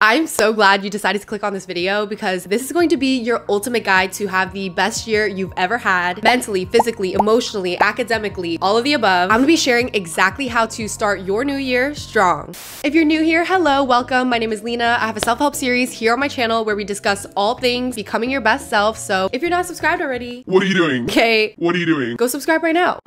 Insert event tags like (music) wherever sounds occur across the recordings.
I'm so glad you decided to click on this video because this is going to be your ultimate guide to have the best year you've ever had mentally, physically, emotionally, academically, all of the above. I'm gonna be sharing exactly how to start your new year strong. If you're new here, hello, welcome. My name is Lena. I have a self-help series here on my channel where we discuss all things becoming your best self. So if you're not subscribed already, What are you doing? okay, What are you doing? go subscribe right now.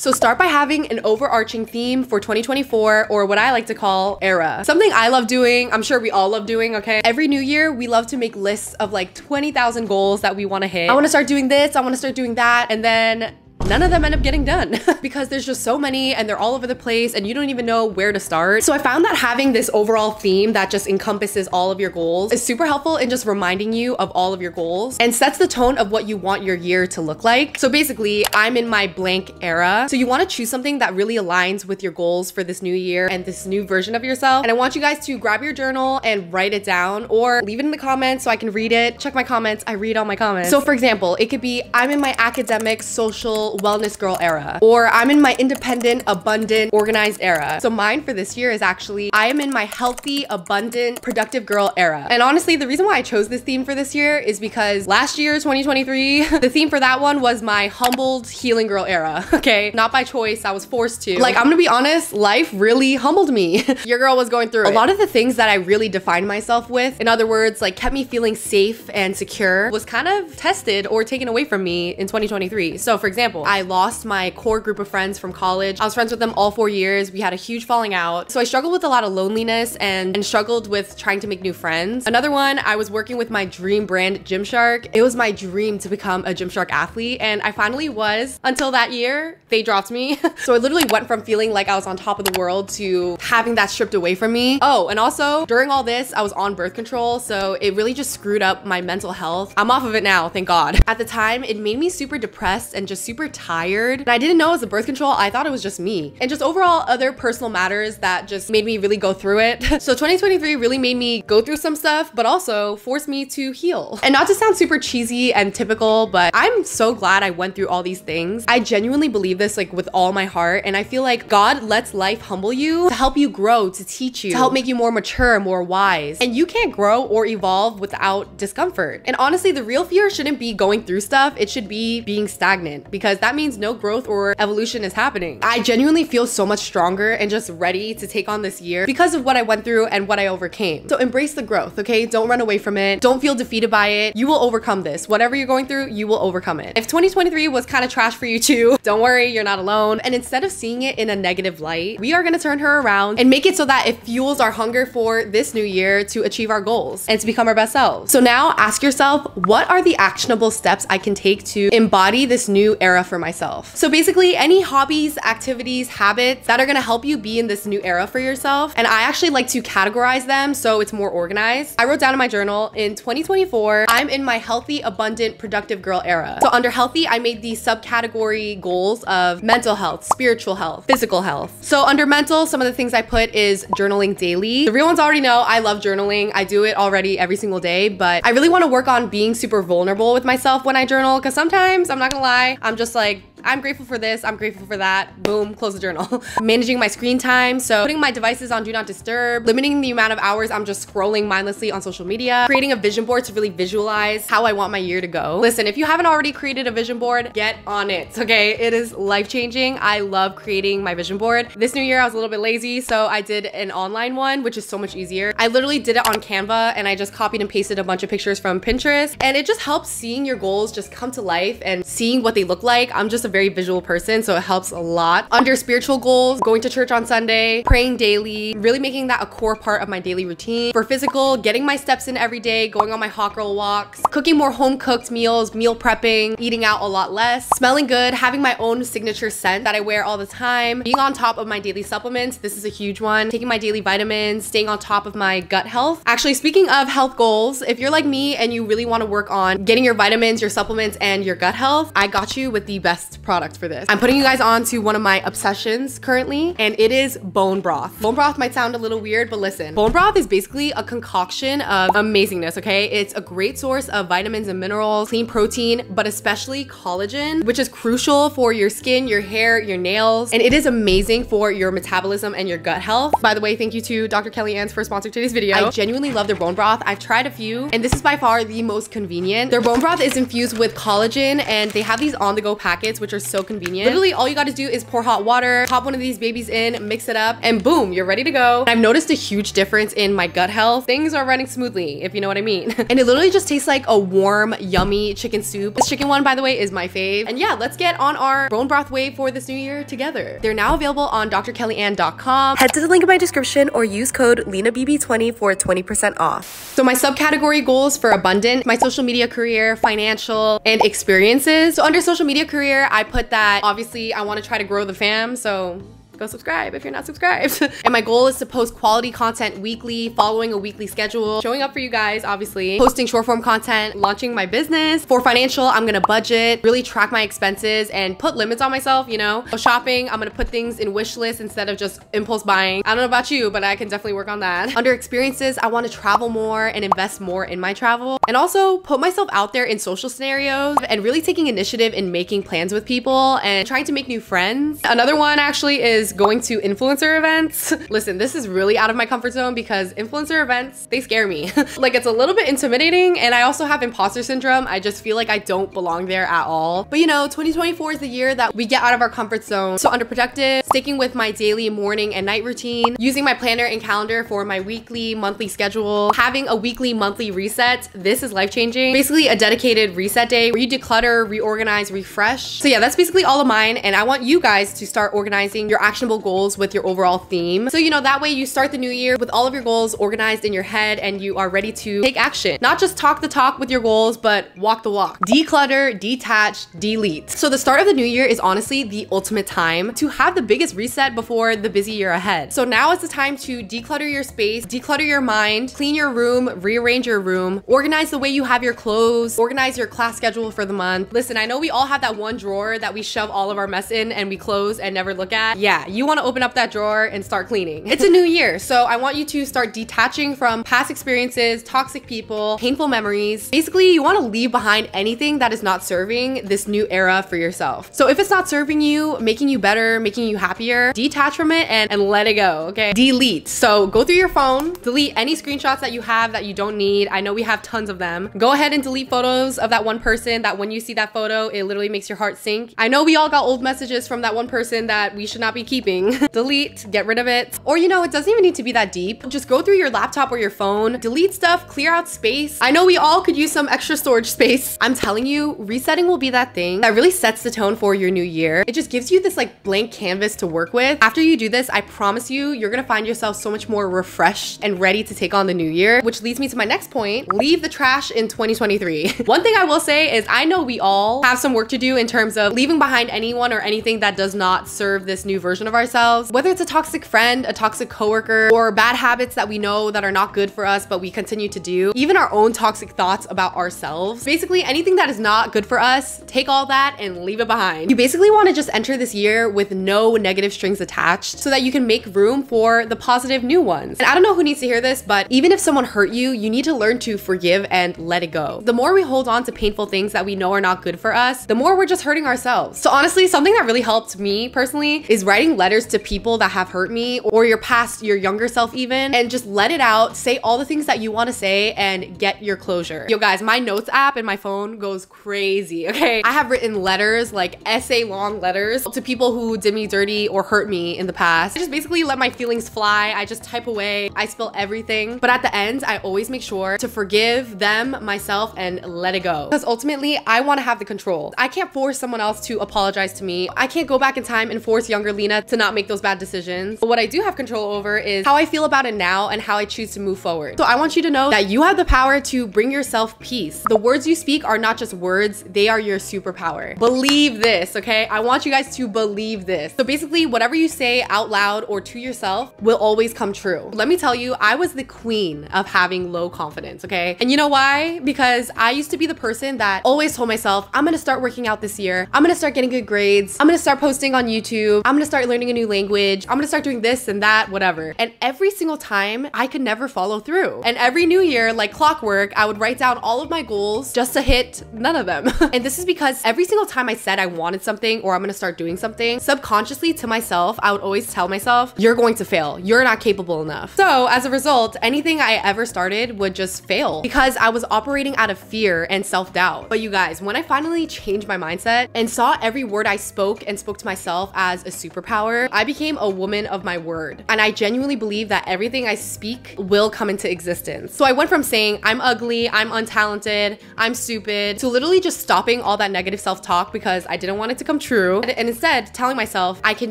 So start by having an overarching theme for 2024 or what I like to call era. Something I love doing, I'm sure we all love doing, okay? Every new year, we love to make lists of like 20,000 goals that we want to hit. I want to start doing this, I want to start doing that, and then none of them end up getting done (laughs) because there's just so many and they're all over the place and you don't even know where to start. So I found that having this overall theme that just encompasses all of your goals is super helpful in just reminding you of all of your goals and sets the tone of what you want your year to look like. So basically, I'm in my blank era. So you want to choose something that really aligns with your goals for this new year and this new version of yourself. And I want you guys to grab your journal and write it down or leave it in the comments so I can read it. Check my comments. I read all my comments. So for example, it could be I'm in my academic, social, wellness girl era, or I'm in my independent, abundant, organized era. So mine for this year is actually I am in my healthy, abundant, productive girl era. And honestly, the reason why I chose this theme for this year is because last year, 2023, (laughs) the theme for that one was my humbled, healing girl era. (laughs) Okay, not by choice, I was forced to. Like, I'm gonna be honest, life really humbled me. (laughs) Your girl was going through a it. lot of the things that I really defined myself with, in other words, like kept me feeling safe and secure, was kind of tested or taken away from me in 2023. So, for example, I lost my core group of friends from college. I was friends with them all four years. We had a huge falling out. So I struggled with a lot of loneliness and, and struggled with trying to make new friends. Another one, I was working with my dream brand, Gymshark. It was my dream to become a Gymshark athlete, and I finally was until that year. They dropped me. (laughs) so I literally went from feeling like I was on top of the world to having that stripped away from me. Oh, and also during all this, I was on birth control, so it really just screwed up my mental health. I'm off of it now, thank God. At the time, it made me super depressed and just super tired. And I didn't know it was the birth control. I thought it was just me. And just overall other personal matters that just made me really go through it. (laughs) so 2023 really made me go through some stuff, but also forced me to heal. And not to sound super cheesy and typical, but I'm so glad I went through all these things. I genuinely believe this like with all my heart. And I feel like God lets life humble you to help you grow, to teach you, to help make you more mature, more wise. And you can't grow or evolve without discomfort. And honestly, the real fear shouldn't be going through stuff. It should be being stagnant because that means no growth or evolution is happening. I genuinely feel so much stronger and just ready to take on this year because of what I went through and what I overcame. So embrace the growth, okay? Don't run away from it. Don't feel defeated by it. You will overcome this. Whatever you're going through, you will overcome it. If 2023 was kind of trash for you too, (laughs) don't worry, you're not alone. And instead of seeing it in a negative light, we are gonna turn her around and make it so that it fuels our hunger for this new year to achieve our goals and to become our best selves. So now ask yourself, what are the actionable steps I can take to embody this new era for myself? So basically, any hobbies, activities, habits that are gonna help you be in this new era for yourself. And I actually like to categorize them so it's more organized. I wrote down in my journal in 2024, I'm in my healthy, abundant, productive girl era. So under healthy, I made the subcategory goals of mental health, spiritual health, physical health. So under mental, some of the things I put is journaling daily. The real ones already know I love journaling. I do it already every single day, but I really want to work on being super vulnerable with myself when I journal because sometimes, I'm not gonna lie, I'm just like, I'm grateful for this, I'm grateful for that. Boom, close the journal. (laughs) Managing my screen time, so putting my devices on do not disturb, limiting the amount of hours I'm just scrolling mindlessly on social media, creating a vision board to really visualize how I want my year to go. Listen, if you haven't already created a vision board, get on it, okay? It is life-changing. I love creating my vision board. This new year, I was a little bit lazy, so I did an online one, which is so much easier. I literally did it on Canva and I just copied and pasted a bunch of pictures from Pinterest, and it just helps seeing your goals just come to life and seeing what they look like. I'm just a very visual person, so it helps a lot. Under spiritual goals, going to church on Sunday, praying daily, really making that a core part of my daily routine. For physical, getting my steps in every day, going on my hot girl walks, cooking more home cooked meals, meal prepping, eating out a lot less, smelling good, having my own signature scent that I wear all the time, being on top of my daily supplements. This is a huge one. Taking my daily vitamins, staying on top of my gut health. Actually, speaking of health goals, if you're like me and you really want to work on getting your vitamins, your supplements, and your gut health, I got you with the best product for this. I'm putting you guys on to one of my obsessions currently, and it is bone broth. Bone broth might sound a little weird, but listen, bone broth is basically a concoction of amazingness, okay? It's a great source of vitamins and minerals, clean protein, but especially collagen, which is crucial for your skin, your hair, your nails, and it is amazing for your metabolism and your gut health. By the way, thank you to Dr. Kellyann's for sponsoring today's video. I genuinely love their bone broth. I've tried a few, and this is by far the most convenient. Their bone broth is infused with collagen, and they have these on-the-go packets, which are so convenient. Literally, all you gotta do is pour hot water, pop one of these babies in, mix it up, and boom, you're ready to go. I've noticed a huge difference in my gut health. Things are running smoothly, if you know what I mean. (laughs) and it literally just tastes like a warm, yummy chicken soup. This chicken one, by the way, is my fave. And yeah, let's get on our bone broth wave for this new year together. They're now available on drkellyann.com. Head to the link in my description or use code LENABB20 for 20% off. So my subcategory goals for abundant, my social media career, financial, and experiences. So under social media career, I put that obviously I want to try to grow the fam. So go subscribe if you're not subscribed. (laughs) and my goal is to post quality content weekly, following a weekly schedule, showing up for you guys, obviously, posting short form content, launching my business. For financial, I'm gonna budget, really track my expenses and put limits on myself, you know? Shopping, I'm gonna put things in wish lists instead of just impulse buying. I don't know about you, but I can definitely work on that. (laughs) Under experiences, I wanna travel more and invest more in my travel and also put myself out there in social scenarios and really taking initiative in making plans with people and trying to make new friends. Another one actually is is going to influencer events. (laughs) Listen, this is really out of my comfort zone because influencer events, they scare me. (laughs) like it's a little bit intimidating and I also have imposter syndrome. I just feel like I don't belong there at all. But you know, 2024 is the year that we get out of our comfort zone. So underproductive, sticking with my daily morning and night routine, using my planner and calendar for my weekly, monthly schedule, having a weekly, monthly reset. This is life-changing. Basically a dedicated reset day where you declutter, reorganize, refresh. So yeah, that's basically all of mine. And I want you guys to start organizing your actual actionable goals with your overall theme. So, you know, that way you start the new year with all of your goals organized in your head and you are ready to take action. Not just talk the talk with your goals, but walk the walk. Declutter, detach, delete. So the start of the new year is honestly the ultimate time to have the biggest reset before the busy year ahead. So now is the time to declutter your space, declutter your mind, clean your room, rearrange your room, organize the way you have your clothes, organize your class schedule for the month. Listen, I know we all have that one drawer that we shove all of our mess in and we close and never look at. Yeah, you want to open up that drawer and start cleaning. It's a new year, so I want you to start detaching from past experiences, toxic people, painful memories. Basically, you want to leave behind anything that is not serving this new era for yourself. So if it's not serving you, making you better, making you happier, detach from it and, and let it go, okay? Delete. So go through your phone, delete any screenshots that you have that you don't need. I know we have tons of them. Go ahead and delete photos of that one person that when you see that photo, it literally makes your heart sink. I know we all got old messages from that one person that we should not be keeping keeping. (laughs) delete, get rid of it. Or you know, it doesn't even need to be that deep. Just go through your laptop or your phone, delete stuff, clear out space. I know we all could use some extra storage space. I'm telling you, resetting will be that thing that really sets the tone for your new year. It just gives you this like blank canvas to work with. After you do this, I promise you, you're gonna find yourself so much more refreshed and ready to take on the new year, which leads me to my next point, leave the trash in 2023. (laughs) One thing I will say is I know we all have some work to do in terms of leaving behind anyone or anything that does not serve this new version of ourselves, whether it's a toxic friend, a toxic coworker, or bad habits that we know that are not good for us, but we continue to do, even our own toxic thoughts about ourselves. Basically, anything that is not good for us, take all that and leave it behind. You basically want to just enter this year with no negative strings attached so that you can make room for the positive new ones. And I don't know who needs to hear this, but even if someone hurt you, you need to learn to forgive and let it go. The more we hold on to painful things that we know are not good for us, the more we're just hurting ourselves. So honestly, something that really helped me personally is writing letters to people that have hurt me or your past, your younger self even, and just let it out. Say all the things that you want to say and get your closure. Yo guys, my notes app in my phone goes crazy, (laughs) okay? I have written letters, like essay long letters to people who did me dirty or hurt me in the past. I just basically let my feelings fly. I just type away, I spill everything. But at the end, I always make sure to forgive them, myself, and let it go. Because ultimately, I want to have the control. I can't force someone else to apologize to me. I can't go back in time and force younger Lena to not make those bad decisions. But what I do have control over is how I feel about it now and how I choose to move forward. So I want you to know that you have the power to bring yourself peace. The words you speak are not just words, they are your superpower. Believe this, okay? I want you guys to believe this. So basically, whatever you say out loud or to yourself will always come true. Let me tell you, I was the queen of having low confidence, okay? And you know why? Because I used to be the person that always told myself, I'm gonna start working out this year. I'm gonna start getting good grades. I'm gonna start posting on YouTube. I'm gonna start learning a new language. I'm gonna start doing this and that, whatever. And every single time, I could never follow through. And every new year, like clockwork, I would write down all of my goals just to hit none of them. (laughs) and this is because every single time I said I wanted something or I'm gonna start doing something, subconsciously to myself, I would always tell myself, you're going to fail. You're not capable enough. So as a result, anything I ever started would just fail because I was operating out of fear and self-doubt. But you guys, when I finally changed my mindset and saw every word I spoke and spoke to myself as a superpower, I became a woman of my word. And I genuinely believe that everything I speak will come into existence. So I went from saying I'm ugly, I'm untalented, I'm stupid, to literally just stopping all that negative self-talk because I didn't want it to come true. And instead telling myself, I can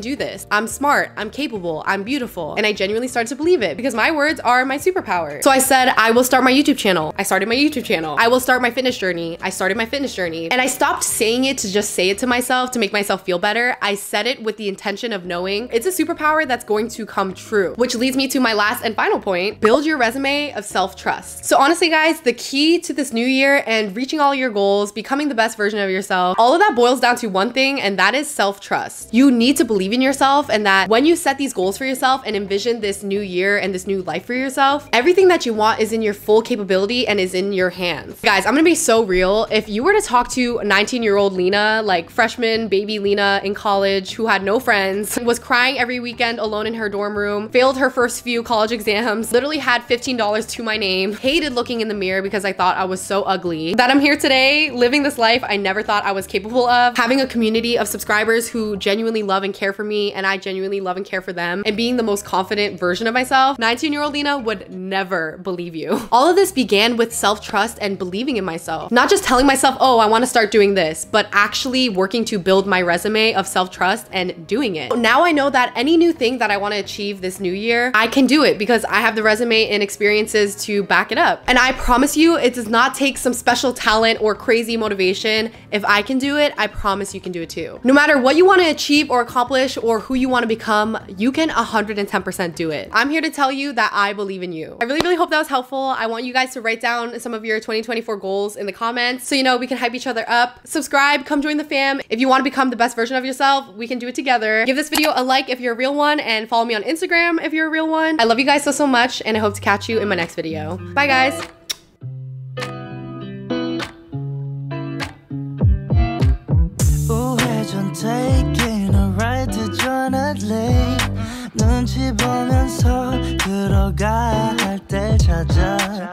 do this. I'm smart, I'm capable, I'm beautiful. And I genuinely started to believe it because my words are my superpower. So I said, I will start my YouTube channel. I started my YouTube channel. I will start my fitness journey. I started my fitness journey. And I stopped saying it to just say it to myself to make myself feel better. I said it with the intention of knowing it's a superpower that's going to come true, which leads me to my last and final point, build your resume of self-trust. So honestly, guys, the key to this new year and reaching all your goals, becoming the best version of yourself, all of that boils down to one thing, and that is self-trust. You need to believe in yourself and that when you set these goals for yourself and envision this new year and this new life for yourself, everything that you want is in your full capability and is in your hands. Guys, I'm gonna be so real. If you were to talk to 19 year old Lena, like freshman baby Lena in college who had no friends, was crying every weekend alone in her dorm room, failed her first few college exams, literally had $15 to my name, hated looking in the mirror because I thought I was so ugly, that I'm here today living this life I never thought I was capable of, having a community of subscribers who genuinely love and care for me and I genuinely love and care for them, and being the most confident version of myself, 19 year old Lena would never believe you. All of this began with self-trust and believing in myself. Not just telling myself, oh, I wanna start doing this, but actually working to build my resume of self-trust and doing it. Now I know that any new thing that I wanna achieve this new year, I can do it because I have the resume and experiences to back it up. And I promise you, it does not take some special talent or crazy motivation. If I can do it, I promise you can do it too. No matter what you wanna achieve or accomplish or who you wanna become, you can 110% do it. I'm here to tell you that I believe in you. I really, really hope that was helpful. I want you guys to write down some of your 2024 goals in the comments so you know we can hype each other up. Subscribe, come join the fam. If you want to become the best version of yourself, we can do it together. Give this video a like if you're a real one and follow me on Instagram if you're a real one. I love you guys so, so much and I hope to catch you in my next video. Bye guys. taking a ride to Joanna Lake 눈치 보면서 들어가 할 때 찾아